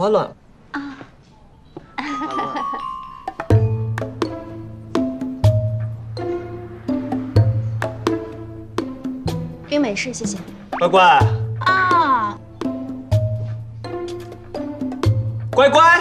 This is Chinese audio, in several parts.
怕乱啊。冰美式，谢谢。乖乖啊，乖乖，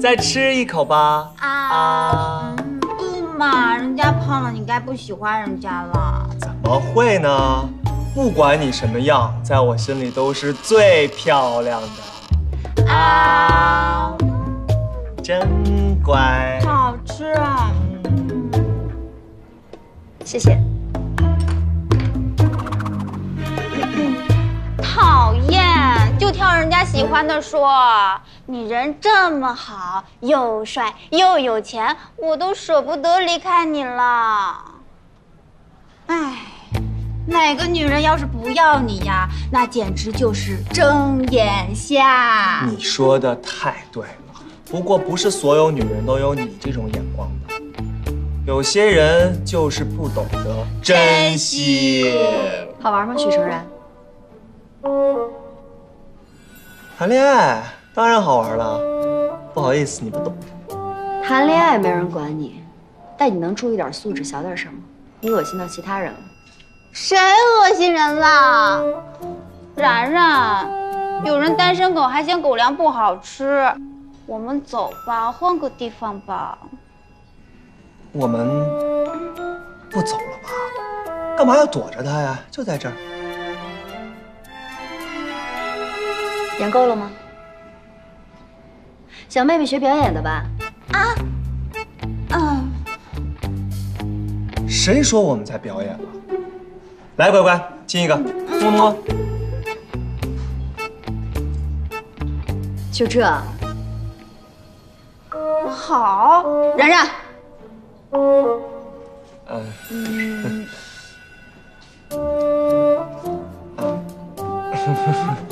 再吃一口吧。啊，不嘛，人家胖了，你该不喜欢人家了。怎么会呢？不管你什么样，在我心里都是最漂亮的。啊，真乖。好吃啊。谢谢。讨厌，就挑人家喜欢的说。你人这么好，又帅又有钱，我都舍不得离开你了。哎，哪个女人要是不要你呀，那简直就是睁眼瞎。你说的太对了，不过不是所有女人都有你这种眼光的，有些人就是不懂得珍惜。好玩吗，许成然？谈恋爱当然好玩了，不好意思，你不懂。谈恋爱没人管你，但你能注意点素质，小点声吗？你恶心到其他人了。谁恶心人了？然然，有人单身狗还嫌狗粮不好吃。我们走吧，换个地方吧。我们不走了吧？干嘛要躲着他呀？就在这儿。演够了吗？小妹妹学表演的吧？啊，嗯。谁说我们在表演了？来，乖乖，亲一个，摸摸。就这？好，然然。嗯。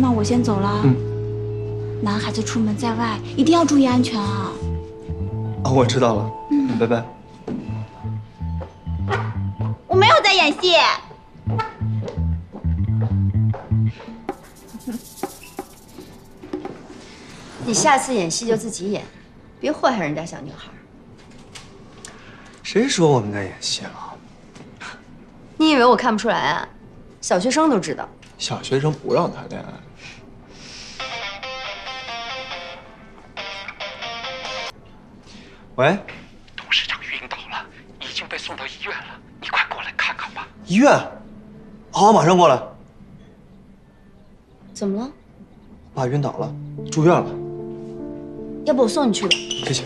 那我先走了。嗯。男孩子出门在外一定要注意安全啊。哦，我知道了。嗯，拜拜。我没有在演戏。你下次演戏就自己演，别祸害人家小女孩。谁说我们在演戏了？你以为我看不出来啊？小学生都知道。小学生不让谈恋爱。喂，董事长晕倒了，已经被送到医院了，你快过来看看吧。医院？好，马上过来。怎么了？爸晕倒了，住院了。要不我送你去吧。谢谢。